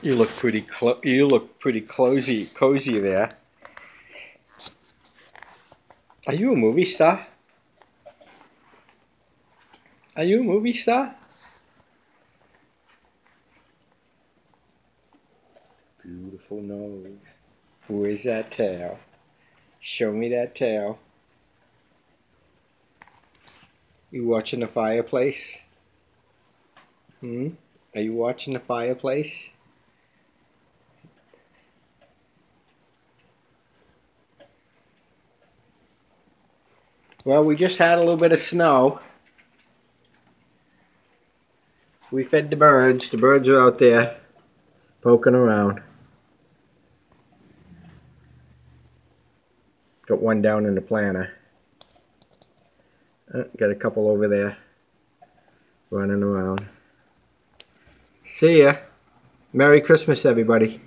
You look pretty you look pretty cozy cozy there. Are you a movie star? Are you a movie star? Beautiful nose. Where's that tail? Show me that tail. You watching the fireplace? Hmm? Are you watching the fireplace? Well, we just had a little bit of snow. We fed the birds. The birds are out there poking around. Got one down in the planter. Uh, got a couple over there running around. See ya. Merry Christmas, everybody.